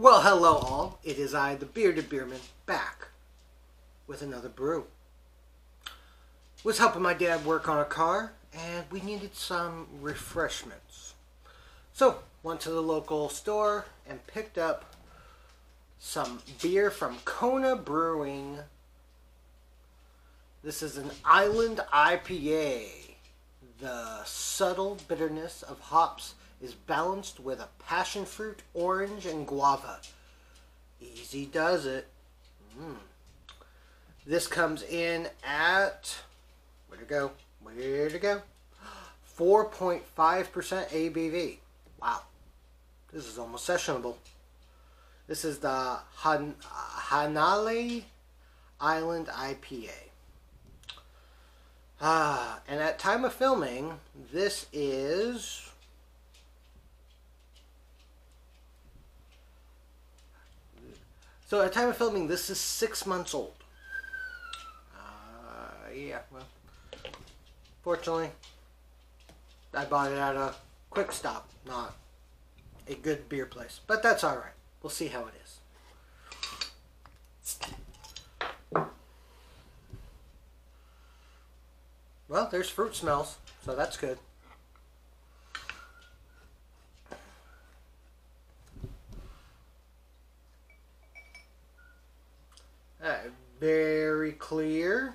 Well, hello all. It is I, the Bearded Beerman, back with another brew. Was helping my dad work on a car, and we needed some refreshments. So, went to the local store and picked up some beer from Kona Brewing. This is an Island IPA. The subtle bitterness of hops is balanced with a passion fruit, orange, and guava. Easy does it. Mm. This comes in at, where'd it go? Where'd it go? 4.5% ABV. Wow. This is almost sessionable. This is the Han- Hanalei Island IPA. Ah, and at time of filming, this is So at time of filming, this is six months old. Uh, yeah, well, fortunately, I bought it at a quick stop, not a good beer place. But that's all right. We'll see how it is. Well, there's fruit smells, so that's good. Uh, very clear.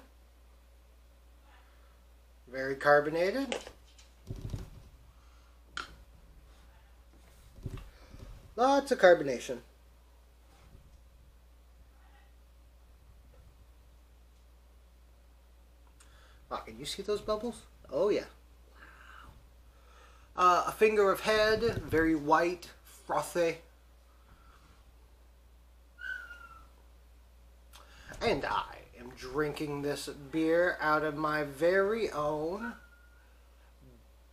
Very carbonated. Lots of carbonation. Oh, can you see those bubbles? Oh yeah. Wow. Uh, a finger of head, very white, frothy. And I am drinking this beer out of my very own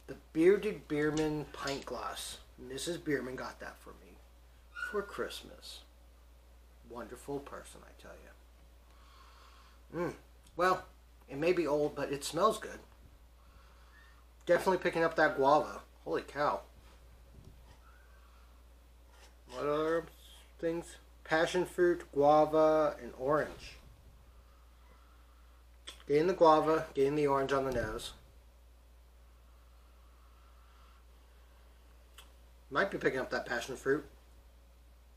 the Bearded Beerman pint glass. Mrs. Beerman got that for me for Christmas. Wonderful person, I tell you. Mm. Well, it may be old, but it smells good. Definitely picking up that guava. Holy cow. What other things? Passion fruit, guava, and orange. Getting the guava, getting the orange on the nose. Might be picking up that passion fruit,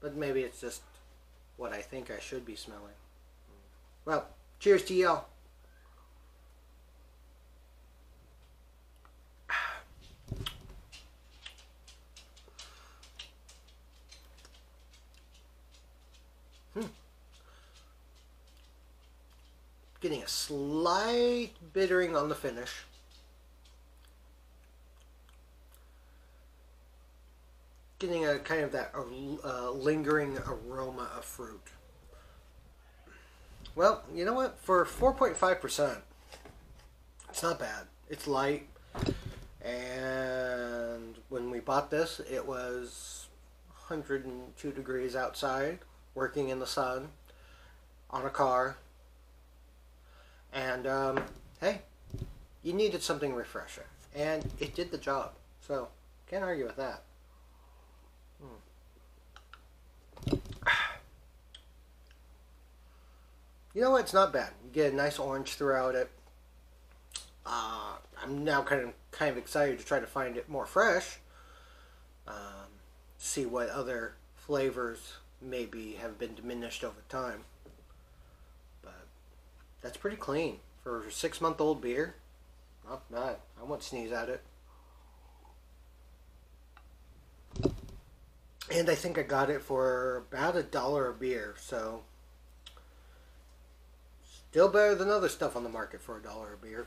but maybe it's just what I think I should be smelling. Well, cheers to y'all. Getting a slight bittering on the finish. Getting a kind of that uh, lingering aroma of fruit. Well, you know what? For 4.5%, it's not bad. It's light. And when we bought this, it was 102 degrees outside, working in the sun, on a car. And, um, hey, you needed something refreshing. And it did the job. So, can't argue with that. Hmm. You know what? It's not bad. You get a nice orange throughout it. Uh, I'm now kind of kind of excited to try to find it more fresh. Um, see what other flavors maybe have been diminished over time. That's pretty clean for a six month old beer. Not bad. I won't sneeze at it. And I think I got it for about a dollar a beer, so Still better than other stuff on the market for a dollar a beer.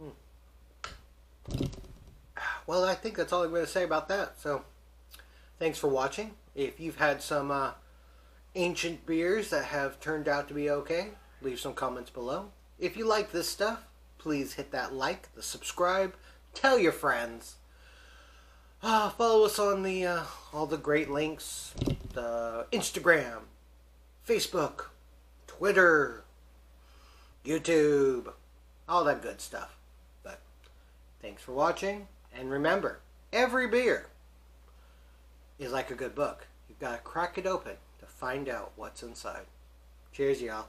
Hmm. Well, I think that's all I'm going to say about that. So, thanks for watching. If you've had some uh, ancient beers that have turned out to be okay, leave some comments below. If you like this stuff, please hit that like, the subscribe, tell your friends. Uh, follow us on the uh, all the great links, the Instagram, Facebook, Twitter, YouTube, all that good stuff. But thanks for watching, and remember, every beer is like a good book. You've got to crack it open to find out what's inside. Cheers, y'all.